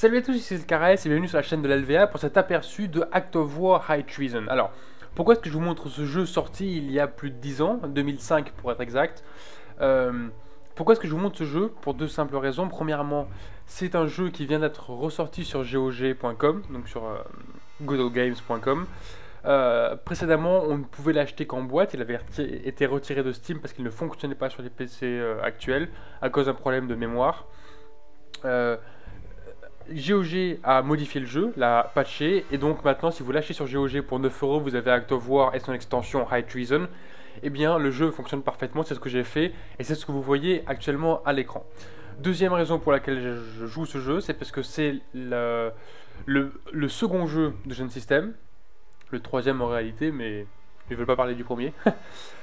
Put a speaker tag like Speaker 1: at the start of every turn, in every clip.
Speaker 1: Salut à tous, ici c'est Carès et bienvenue sur la chaîne de l'LVA pour cet aperçu de Act of War High Treason. Alors, pourquoi est-ce que je vous montre ce jeu sorti il y a plus de 10 ans, 2005 pour être exact euh, Pourquoi est-ce que je vous montre ce jeu? Pour deux simples raisons. Premièrement, c'est un jeu qui vient d'être ressorti sur GOG.com, donc sur euh. Euh, précédemment, on ne pouvait l'acheter qu'en boîte, il avait été retiré de Steam parce qu'il ne fonctionnait pas sur les PC euh, actuels à cause d'un problème de mémoire. GOG a modifié le jeu, l'a patché, et donc maintenant, si vous l'achetez sur GOG pour 9€, vous avez Act of War et son extension High Treason. Eh bien, le jeu fonctionne parfaitement, c'est ce que j'ai fait, et c'est ce que vous voyez actuellement à l'écran. Deuxième raison pour laquelle je joue ce jeu, c'est parce que c'est le, le, second jeu de Gen System, le troisième en réalité, mais ne veux pas parler du premier.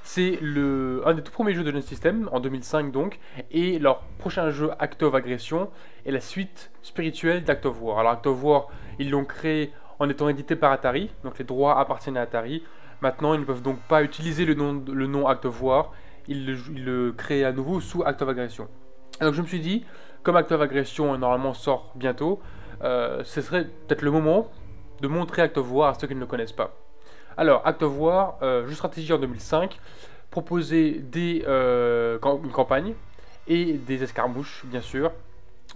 Speaker 1: c'est le, un des tout premiers jeux de Gen System, en 2005 donc, et leur prochain jeu Act of Aggression est la suite spirituelle d'Act of War. Alors Act of War, ils l'ont créé en étant édité par Atari, donc les droits appartiennent à Atari. Maintenant, ils ne peuvent donc pas utiliser le nom, le nom Act of War, ils le, ils créent à nouveau sous Act of Aggression. Donc je me suis dit, comme Act of Aggression normalement sort bientôt, euh, ce serait peut-être le moment de montrer Act of War à ceux qui ne le connaissent pas. Alors, Act of War, euh, jeu stratégie en 2005, proposer des, euh, une campagne et des escarmouches, bien sûr.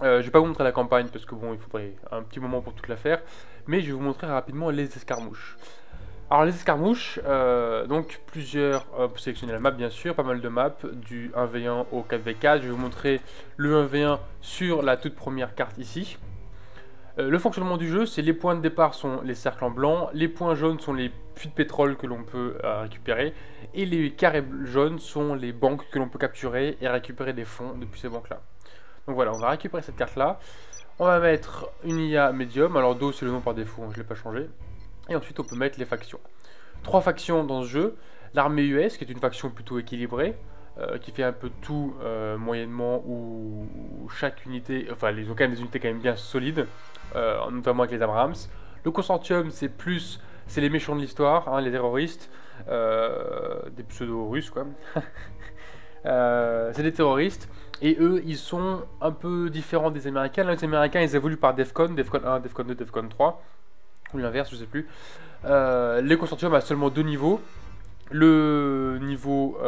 Speaker 1: Euh, je vais pas vous montrer la campagne parce que bon, il faudrait un petit moment pour toute la faire, mais je vais vous montrer rapidement les escarmouches. Alors les escarmouches, donc plusieurs, pour sélectionner la map bien sûr, pas mal de maps, du 1v1 au 4v4. Je vais vous montrer le 1v1 sur la toute première carte ici. Euh, le fonctionnement du jeu, c'est les points de départ sont les cercles en blanc, les points jaunes sont les puits de pétrole que l'on peut euh, récupérer, et les carrés jaunes sont les banques que l'on peut capturer et récupérer des fonds depuis ces banques-là. Donc voilà, on va récupérer cette carte-là. On va mettre une IA médium, alors Do c'est le nom par défaut, hein, je ne l'ai pas changé. Et ensuite on peut mettre les factions. Trois factions dans ce jeu. L'armée US, qui est une faction plutôt équilibrée, euh, qui fait un peu tout moyennement, où chaque unité, enfin ils ont quand même des unités quand même bien solides. Euh, notamment avec les Abrams. Le consortium, c'est plus, c'est les méchants de l'histoire, hein, les terroristes, euh, des pseudo-russes quoi. Euh, c'est des terroristes. Et eux, ils sont un peu différents des Américains. les Américains, ils évoluent par DEFCON, DEFCON 1, DEFCON 2, DEFCON 3. Ou l'inverse, je sais plus. Euh, les consortiums a seulement deux niveaux. Le niveau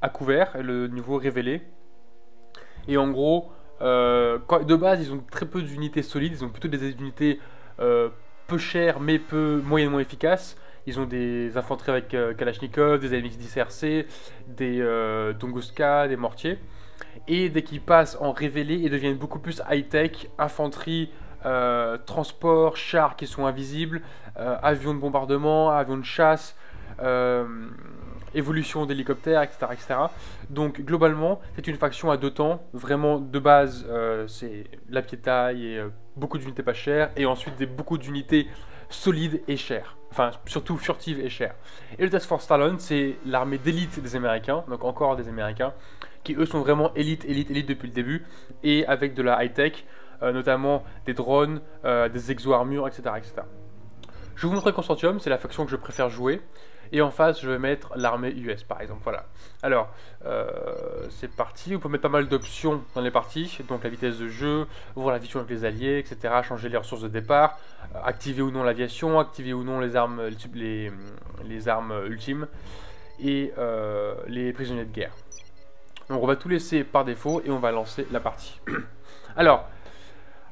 Speaker 1: à couvert et le niveau révélé. Et en gros, euh, de base, ils ont très peu d'unités solides, ils ont plutôt des unités euh, peu chères mais peu moyennement efficaces. Ils ont des infanteries avec euh, Kalachnikov, des AMX-10 RC, des Tunguska, des mortiers. Et dès qu'ils passent en révélé, ils deviennent beaucoup plus high-tech, infanterie, transport, chars qui sont invisibles, avions de bombardement, avions de chasse, évolution d'hélicoptères, etc., etc. Donc globalement, c'est une faction à deux temps. Vraiment, de base, euh, c'est la piétaille et euh, beaucoup d'unités pas chères, et ensuite des, beaucoup d'unités solides et chères. Enfin, surtout furtives et chères. Et le Task Force Talon, c'est l'armée d'élite des Américains, donc encore des Américains, qui eux sont vraiment élite, élite, élite depuis le début, et avec de la high-tech, euh, notamment des drones, des exo-armures, etc., etc. Je vous montrer Consortium, c'est la faction que je préfère jouer. Et en face, je vais mettre l'armée US, par exemple. Voilà. Alors, euh, c'est parti. Vous pouvez mettre pas mal d'options dans les parties. Donc, la vitesse de jeu, voir la vision avec les alliés, etc. Changer les ressources de départ. Euh, activer ou non l'aviation. Activer ou non les armes, les, les armes ultimes. Et euh, les prisonniers de guerre. Donc, on va tout laisser par défaut et on va lancer la partie. Alors,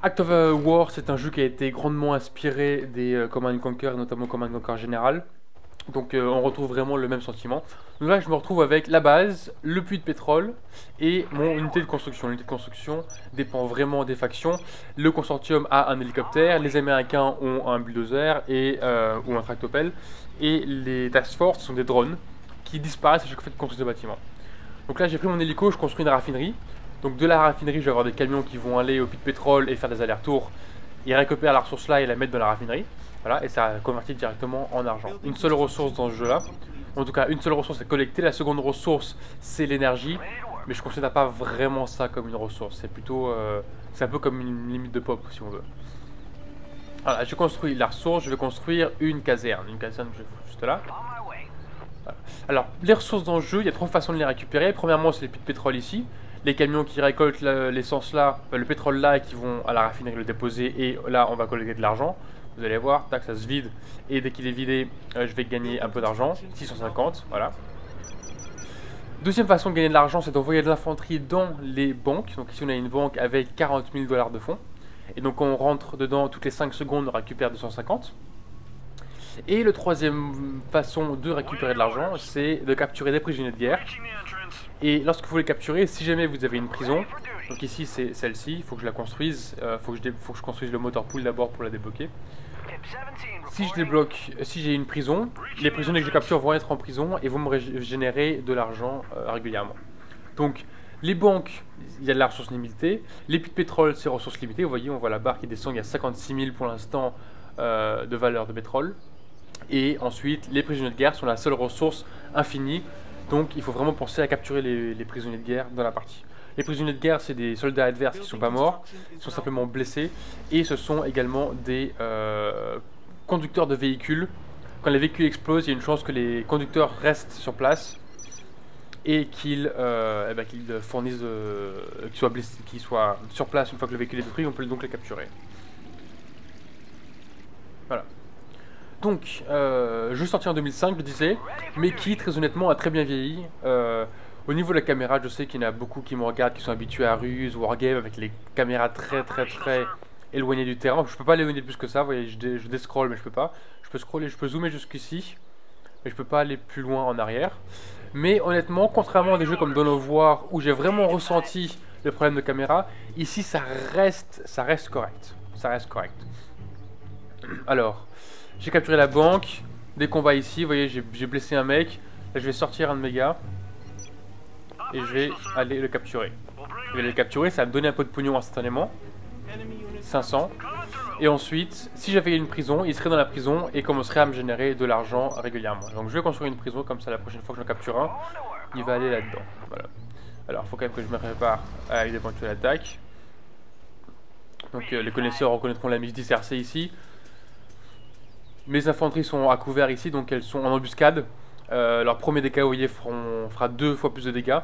Speaker 1: Act of War, c'est un jeu qui a été grandement inspiré des Command Conquer, notamment Command Conquer Général. Donc euh, on retrouve vraiment le même sentiment. Donc là je me retrouve avec la base, le puits de pétrole et mon unité de construction. L'unité de construction dépend vraiment des factions. Le consortium a un hélicoptère, les américains ont un bulldozer et, euh, ou un tractopelle. Et les task force sont des drones qui disparaissent à chaque fois de construire des bâtiments. Donc là j'ai pris mon hélico, je construis une raffinerie. Donc de la raffinerie je vais avoir des camions qui vont aller au puits de pétrole et faire des allers-retours. Ils récupèrent la ressource là et la mettent dans la raffinerie. Et ça convertit directement en argent. Une seule ressource dans ce jeu-là. En tout cas, une seule ressource est collectée. La seconde ressource, c'est l'énergie. Mais je considère pas vraiment ça comme une ressource. C'est plutôt... Euh, c'est un peu comme une limite de pop, si on veut. Voilà, je construis la ressource. Je vais construire une caserne. Une caserne, je vais juste là. Alors, les ressources dans le jeu, il y a trois façons de les récupérer. Premièrement, c'est les puits de pétrole ici. les camions qui récoltent l'essence là, le pétrole là et qui vont à la raffinerie le déposer et là on va collecter de l'argent. Vous allez voir, tac, ça se vide et dès qu'il est vidé, euh, je vais gagner un peu d'argent, 650, voilà. Deuxième façon de gagner de l'argent, c'est d'envoyer de l'infanterie dans les banques. Donc ici on a une banque avec 40 000 dollars de fonds. Et donc on rentre dedans toutes les 5 secondes, on récupère 250. Et le troisième façon de récupérer de l'argent, c'est de capturer des prisonniers de guerre. Et lorsque vous les capturez, si jamais vous avez une prison, donc ici c'est celle-ci, il faut que je la construise, il euh, faut, que je construise le moteur pool d'abord pour la débloquer. Si je débloque, si j'ai une prison, les prisonniers que je capture vont être en prison et vont me générer de l'argent euh, régulièrement. Donc les banques, il y a de la ressource limitée. Les puits de pétrole, c'est ressources limitées. Vous voyez, on voit la barre qui descend. Il y a 56 000 pour l'instant euh, de valeur de pétrole. Et ensuite, les prisonniers de guerre sont la seule ressource infinie. Donc il faut vraiment penser à capturer les, prisonniers de guerre dans la partie. Les prisonniers de guerre, c'est des soldats adverses qui ne sont pas morts, ils sont simplement blessés. Et ce sont également des euh, conducteurs de véhicules. Quand les véhicules explosent, il y a une chance que les conducteurs restent sur place et qu'ils euh, eh ben, fournissent, euh, qu'ils soient, soient sur place une fois que le véhicule est détruit, on peut donc les capturer. Voilà. Donc, euh, jeu sorti en 2005, je disais, mais qui, très honnêtement, a très bien vieilli. Au niveau de la caméra, je sais qu'il y en a beaucoup qui me regardent, qui sont habitués à Ruse, Wargame, avec les caméras très très très éloignées du terrain. Je peux pas l'éloigner plus que ça, vous voyez, je, dé je mais je peux pas. Je peux scroller, je peux zoomer jusqu'ici, mais je peux pas aller plus loin en arrière. Mais honnêtement, contrairement à des jeux comme Dawn of où j'ai vraiment ressenti le problème de caméra, ici ça reste, ça reste correct. Ça reste correct. Alors, j'ai capturé la banque. Des combats ici, vous voyez, j'ai blessé un mec. Là, je vais sortir un de mes gars. Et je vais aller le capturer. Je vais le capturer, ça va me donner un peu de pognon instantanément. 500. Et ensuite, si j'avais une prison, il serait dans la prison et commencerait à me générer de l'argent régulièrement. Donc je vais construire une prison, comme ça la prochaine fois que je capture un, il va aller là-dedans. Voilà. Alors, il faut quand même que je me prépare à une éventuelle attaque. Donc euh, les connaisseurs reconnaîtront la mise d'ICRC ici. Mes infanteries sont à couvert ici, donc elles sont en embuscade. Euh, leur premier dégât, fera deux fois plus de dégâts.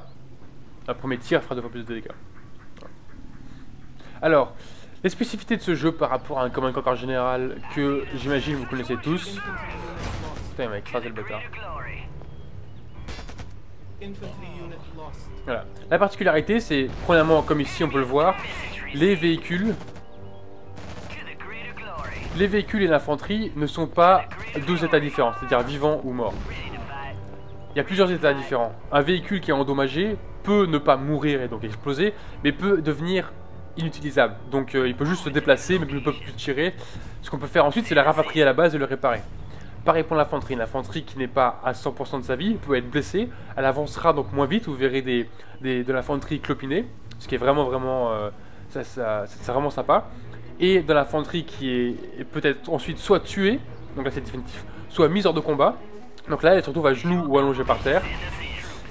Speaker 1: Un premier tir fera deux fois plus de dégâts. Alors, les spécificités de ce jeu par rapport à un Command Conquer général que j'imagine vous connaissez tous. Putain, le bâtard. Voilà. La particularité, c'est, premièrement, comme ici on peut le voir, les véhicules les véhicules et l'infanterie ne sont pas deux états différents, c'est-à-dire vivants ou morts. Il y a plusieurs états différents. Un véhicule qui est endommagé peut ne pas mourir et donc exploser, mais peut devenir inutilisable. Donc euh, il peut juste se déplacer, mais ne peut plus tirer. Ce qu'on peut faire ensuite, c'est la rapatrier à la base et le réparer. Pareil pour l'infanterie. L'infanterie qui n'est pas à 100% de sa vie peut être blessée. Elle avancera donc moins vite. Vous verrez des, de l'infanterie clopiner, ce qui est vraiment, vraiment, euh, c'est vraiment sympa et de l'infanterie qui est peut-être ensuite soit tuée, donc là c'est définitif, soit mise hors de combat. Donc là elle se retrouve à genoux ou allongée par terre.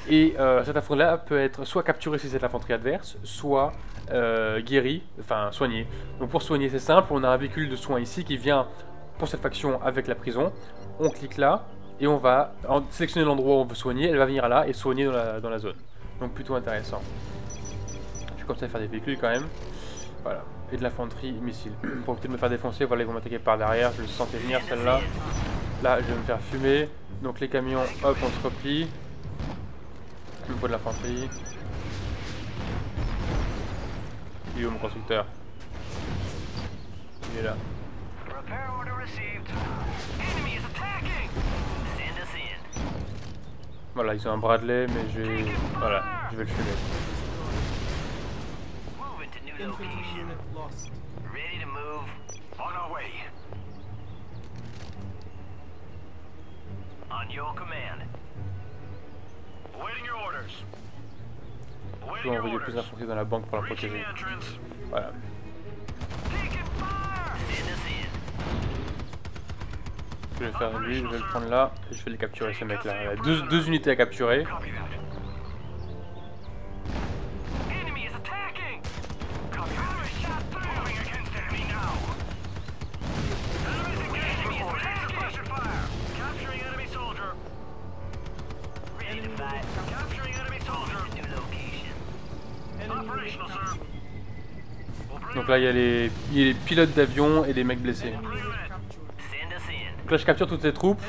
Speaker 1: Et euh, cette infanterie-là peut être soit capturée si c'est l'infanterie adverse, soit euh, guérie, enfin soignée. Donc pour soigner c'est simple, on a un véhicule de soins ici qui vient pour cette faction avec la prison. On clique là et on va sélectionner l'endroit où on veut soigner, elle va venir là et soigner dans la, dans la zone. Donc plutôt intéressant. Je vais commencer à faire des véhicules quand même. Voilà et de l'infanterie missile. Pour éviter de me faire défoncer, voilà, ils vont m'attaquer par derrière, je le sentais venir celle-là. Là, je vais me faire fumer. Donc les camions, hop, on se replie. Il me faut de l'infanterie. Il est où mon constructeur? Il est là. Voilà, ils ont un Bradley, mais je vais... Voilà, je vais le fumer. Je vais envoyer plus d'infanterie dans la banque pour la protéger. Voilà. Je vais faire lui, je vais le prendre là et je vais les capturer ces mecs là. Il y a deux, deux unités à capturer. Là, il y, a les, les pilotes d'avion et les mecs blessés. Donc là, je capture toutes ces troupes.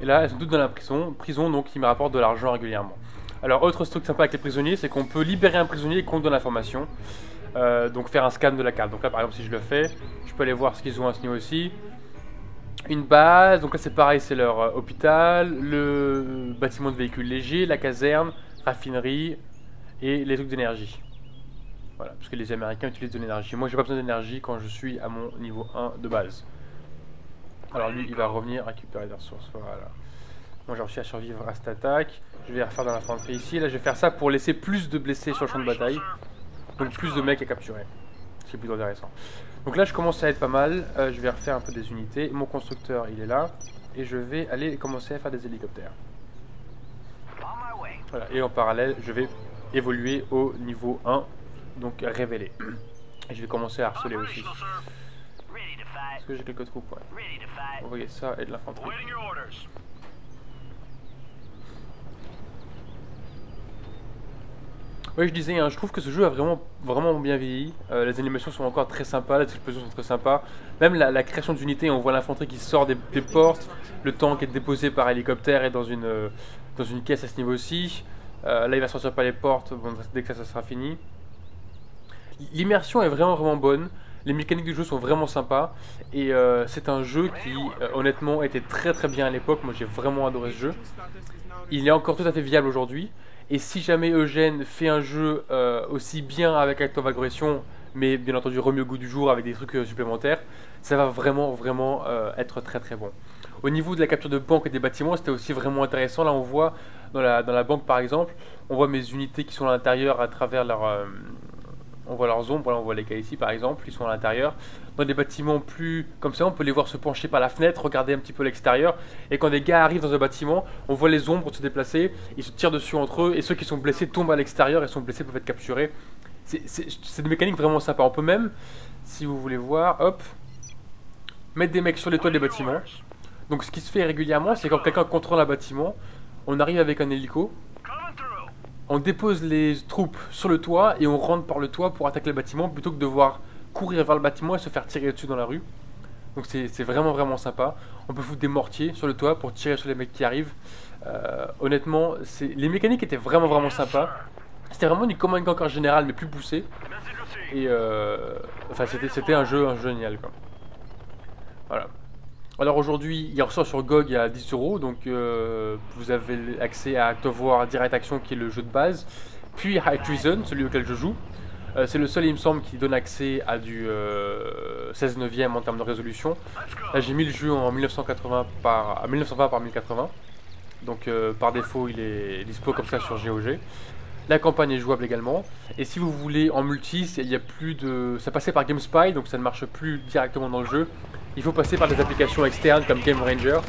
Speaker 1: Et là, elles sont toutes dans la prison. Prison, donc, qui me rapporte de l'argent régulièrement. Alors, autre truc sympa avec les prisonniers, c'est qu'on peut libérer un prisonnier contre de l'information. Euh, donc, faire un scan de la carte. Donc là, par exemple, si je le fais, je peux aller voir ce qu'ils ont à ce niveau aussi. Une base, donc là c'est pareil, c'est leur euh, hôpital, le bâtiment de véhicules légers, la caserne, raffinerie et les trucs d'énergie. Voilà, parce que les Américains utilisent de l'énergie. Moi, j'ai pas besoin d'énergie quand je suis à mon niveau 1 de base. Alors lui, il va revenir récupérer des ressources. Voilà. Moi, j'ai réussi à survivre à cette attaque. Je vais refaire dans l'infanterie ici. Là, je vais faire ça pour laisser plus de blessés sur le champ de bataille. Donc plus de mecs à capturer. Ce qui est plutôt intéressant. Donc là, je commence à être pas mal. Euh, je vais refaire un peu des unités. Mon constructeur, il est là. Et je vais aller commencer à faire des hélicoptères. Voilà. Et en parallèle, je vais évoluer au niveau 1. Donc révéler. Et je vais commencer à harceler aussi. Est-ce que j'ai quelques troupes? Ouais. Envoyer ça et de l'infanterie. Oui, je disais, hein, je trouve que ce jeu a vraiment, vraiment bien vieilli. Euh, les animations sont encore très sympas, les explosions sont très sympas. Même la, création d'unités, on voit l'infanterie qui sort des, portes, le tank est déposé par hélicoptère et dans une, euh, dans une caisse à ce niveau-ci. Euh, là, il va sortir par les portes dès que ça, sera fini. L'immersion est vraiment, vraiment bonne. Les mécaniques du jeu sont vraiment sympas. Et c'est un jeu qui, honnêtement, était très très bien à l'époque. Moi, j'ai vraiment adoré ce jeu. Il est encore tout à fait viable aujourd'hui. Et si jamais Eugène fait un jeu euh, aussi bien avec Act of Aggression, mais bien entendu remis au goût du jour avec des trucs euh, supplémentaires, ça va vraiment, vraiment euh, être très très bon. Au niveau de la capture de banque et des bâtiments, c'était aussi vraiment intéressant. Là, on voit dans la, dans la banque par exemple, on voit mes unités qui sont à l'intérieur à travers leur, on voit leurs ombres, on voit les cas ici par exemple, ils sont à l'intérieur. Dans des bâtiments plus comme ça, on peut les voir se pencher par la fenêtre, regarder un petit peu l'extérieur. Et quand des gars arrivent dans un bâtiment, on voit les ombres se déplacer, ils se tirent dessus entre eux, et ceux qui sont blessés tombent à l'extérieur et sont blessés peuvent être capturés. C'est des mécaniques vraiment sympas. On peut même, si vous voulez voir, hop, mettre des mecs sur les toits des bâtiments. Donc ce qui se fait régulièrement, c'est quand quelqu'un contrôle un bâtiment, on arrive avec un hélico, on dépose les troupes sur le toit et on rentre par le toit pour attaquer le bâtiment plutôt que de devoir courir vers le bâtiment et se faire tirer dessus dans la rue. Donc c'est vraiment vraiment sympa. On peut foutre des mortiers sur le toit pour tirer sur les mecs qui arrivent. Euh, honnêtement, les mécaniques étaient vraiment vraiment sympas. C'était vraiment du Command Conquer général mais plus poussé. Et euh, enfin c'était un un jeu génial quoi. Voilà. Alors aujourd'hui, il ressort sur GOG à 10 euros, donc euh, vous avez accès à Act of War Direct Action qui est le jeu de base, puis High Treason, celui auquel je joue. Euh, c'est le seul, il me semble, qui donne accès à du 16 euh, neuvième en termes de résolution. Là, j'ai mis le jeu en 1980 par, à 1920 par 1080, donc par défaut, il est dispo comme ça sur GOG. La campagne est jouable également. Et si vous voulez en multi, il y a plus de, ça passait par GameSpy, donc ça ne marche plus directement dans le jeu il faut passer par des applications externes comme Game Ranger.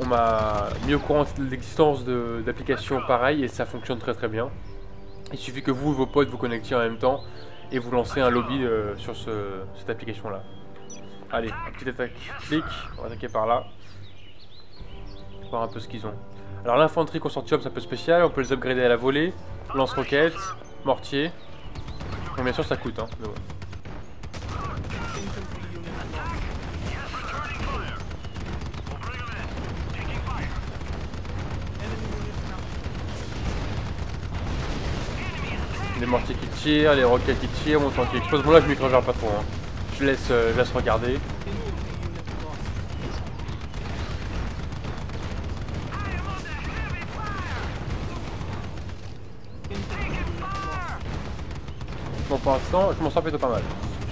Speaker 1: On m'a mis au courant de l'existence d'applications pareilles et ça fonctionne très très bien. Il suffit que vous et vos potes vous connectiez en même temps et vous lancez un lobby euh, sur cette application là. Allez, un petit attaque, clic, on va attaquer par là. Voir un peu ce qu'ils ont. Alors l'infanterie consortium c'est un peu spécial, on peut les upgrader à la volée, lance-roquettes, mortier. Bon bien sûr ça coûte hein, les mortiers qui tirent, les roquettes qui tirent, mon tank qui explose. Bon là je m'écrase pas trop. Hein. Je, laisse, euh, je laisse regarder. Bon pour l'instant je m'en sors plutôt pas mal.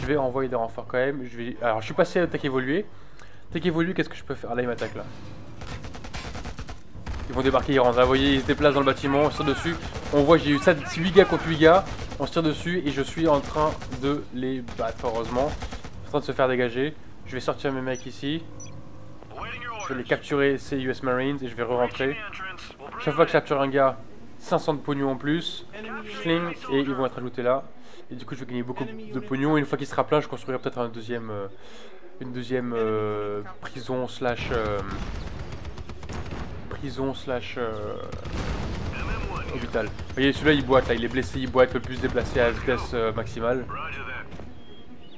Speaker 1: Je vais envoyer des renforts quand même. Je vais... Alors je suis passé à l'attaque évoluée. Attaque évoluée, qu'est-ce que je peux faire? Là il m'attaque là. Ils vont débarquer, ils rentrent. Vous voyez, ils se déplacent dans le bâtiment, on tire dessus. On voit, j'ai eu 8 gars contre 8 gars. On se tire dessus et je suis en train de les battre, heureusement. En train de se faire dégager. Je vais sortir mes mecs ici. Je vais les capturer, ces US Marines, et je vais re-rentrer. Chaque fois que je capture un gars, 500 de pognon en plus. Schling, et ils vont être ajoutés là. Et du coup, je vais gagner beaucoup de pognon. Et une fois qu'il sera plein, je construirai peut-être un deuxième, euh, une deuxième euh, prison slash euh, prison slash hôpital. Vous voyez celui-là il boite là, il est blessé, il boite, il peut plus se déplacer à vitesse euh,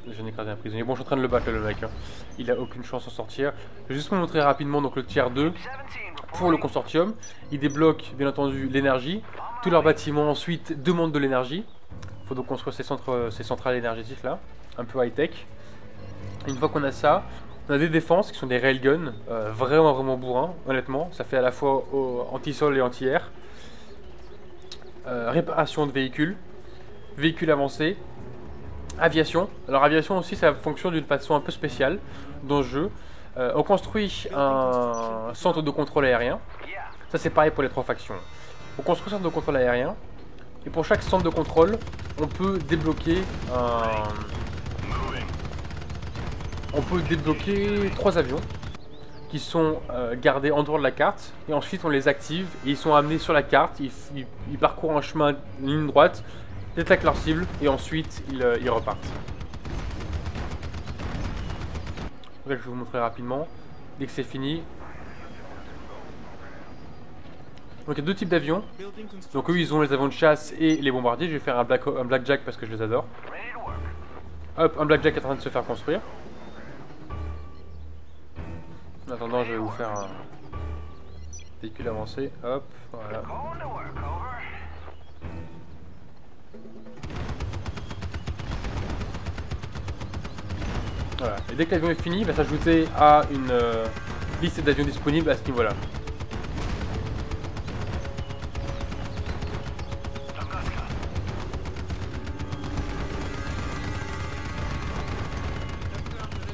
Speaker 1: maximale. J'ai écrasé un prisonnier. Bon, je suis en train de le battre le mec. Hein. Il a aucune chance d'en sortir. Je vais juste vous montrer rapidement donc le tiers 2 pour le consortium. Il débloque bien entendu l'énergie. Tous leurs bâtiments ensuite demandent de l'énergie. Il faut donc construire ces, centres, ces centrales énergétiques là. Un peu high-tech. Une fois qu'on a ça, on a des défenses qui sont des railguns. Euh, vraiment vraiment bourrins, honnêtement. Ça fait à la fois anti-sol et anti-air. Euh, réparation de véhicules. Véhicules avancés Aviation. Alors aviation aussi, ça fonctionne d'une façon un peu spéciale dans le jeu. Euh, on construit un centre de contrôle aérien. Ça c'est pareil pour les trois factions. On construit un centre de contrôle aérien. Et pour chaque centre de contrôle, on peut débloquer un... On peut débloquer trois avions qui sont euh, gardés en dehors de la carte. Et ensuite on les active et ils sont amenés sur la carte. ils parcourent un chemin, une ligne droite détectent leur cible et ensuite ils, euh, repartent. je vais vous montrer rapidement. Dès que c'est fini. Donc il y a deux types d'avions. Donc eux ils ont les avions de chasse et les bombardiers. Je vais faire un, black, un blackjack parce que je les adore. Hop, un blackjack est en train de se faire construire. En attendant je vais vous faire un véhicule avancé. Hop, voilà. Et dès que l'avion est fini, il va s'ajouter à une euh, liste d'avions disponibles à ce niveau-là.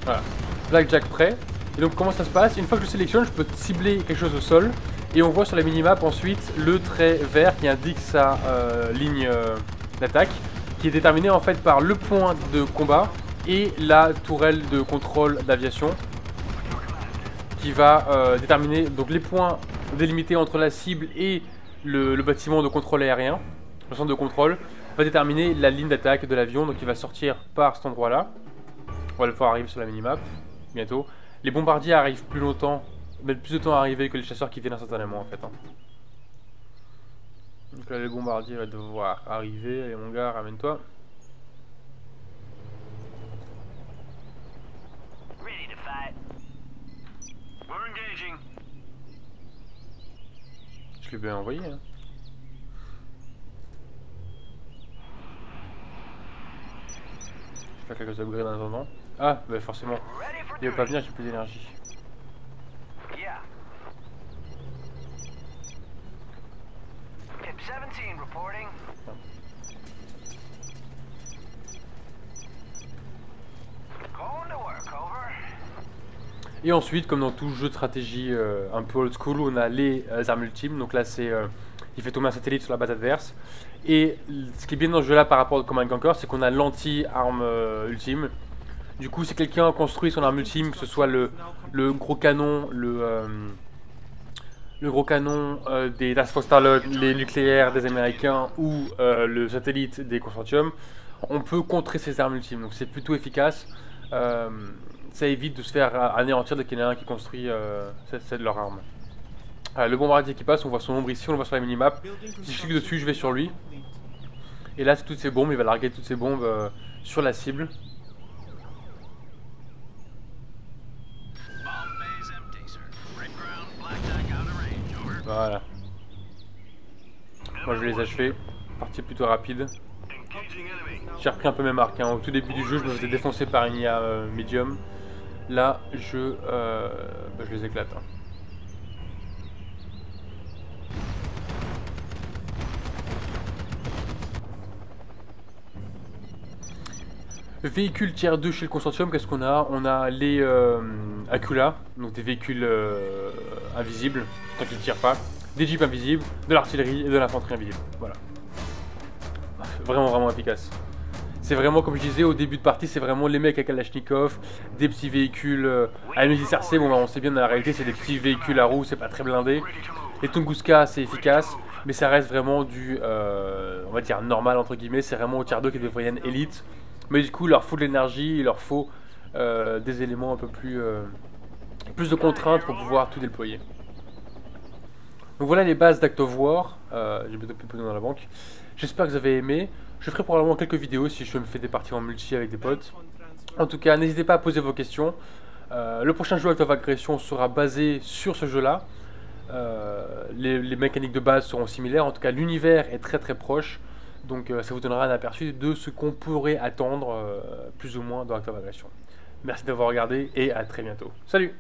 Speaker 1: Voilà. Blackjack prêt. Et donc comment ça se passe? Une fois que je sélectionne, je peux cibler quelque chose au sol. Et on voit sur la minimap ensuite le trait vert qui indique sa euh, ligne euh, d'attaque. Qui est déterminé en fait par le point de combat et la tourelle de contrôle d'aviation qui va euh, déterminer donc les points délimités entre la cible et le, bâtiment de contrôle aérien, le centre de contrôle, va déterminer la ligne d'attaque de l'avion, donc il va sortir par cet endroit-là. On va le voir arriver sur la minimap bientôt. Les bombardiers arrivent plus longtemps, mettent plus de temps à arriver que les chasseurs qui viennent instantanément en fait. Hein. Donc là, les bombardiers vont devoir arriver. Allez mon gars, ramène-toi. Je l'ai bien envoyé. Hein. Je vais faire quelques. Ah, bah forcément. Il va pas venir, j'ai plus d'énergie. Et ensuite, comme dans tout jeu de stratégie euh, un peu old school, on a les euh, armes ultimes. Donc là, c'est euh, il fait tomber un satellite sur la base adverse. Et ce qui est bien dans ce jeu-là par rapport au Command Conquer, c'est qu'on a l'anti-arme ultime. Du coup, si quelqu'un construit son arme ultime, que ce soit le, gros canon, le, gros canon des Task Force les nucléaires des Américains ou le satellite des consortiums, on peut contrer ces armes ultimes. Donc c'est plutôt efficace ça évite de se faire anéantir dès qu'il y en a un qui construit euh, de leur arme. le bombardier qui passe, on voit son ombre ici, on le voit sur la minimap. Si je clique dessus, je vais sur lui. Et là, c'est toutes ces bombes, il va larguer toutes ces bombes euh, sur la cible. Voilà. Moi je vais les achever. Partie plutôt rapide. J'ai repris un peu mes marques. Hein. Au tout début du jeu, je me faisais défoncer par une IA euh, medium. Là, je, euh, bah, je les éclate. Hein. Le véhicule tiers 2 chez le consortium, qu'est-ce qu'on a? On a les euh, Acula, donc des véhicules euh, invisibles, tant qu'ils ne tirent pas, des jeeps invisibles, de l'artillerie et de l'infanterie invisible. Voilà. Vraiment, vraiment efficace. C'est vraiment, comme je disais au début de partie, c'est vraiment les mecs à Kalachnikov, des petits véhicules euh, à MSI bon bah, on sait bien dans la réalité c'est des petits véhicules à roues, c'est pas très blindé. Les Tunguska c'est efficace, mais ça reste vraiment du, euh, on va dire normal entre guillemets, c'est vraiment au tiers 2 qui est des moyennes élites. Mais du coup il leur faut de l'énergie, il leur faut euh, des éléments un peu plus, plus de contraintes pour pouvoir tout déployer. Donc voilà les bases d'Act of War, j'ai bientôt plus dans la banque. J'espère que vous avez aimé. Je ferai probablement quelques vidéos si je me fais des parties en multi avec des potes. En tout cas, n'hésitez pas à poser vos questions. Euh, le prochain jeu Act of Aggression sera basé sur ce jeu-là. Euh, les, mécaniques de base seront similaires. En tout cas, l'univers est très très proche. Donc ça vous donnera un aperçu de ce qu'on pourrait attendre plus ou moins dans Act of Aggression. Merci d'avoir regardé et à très bientôt. Salut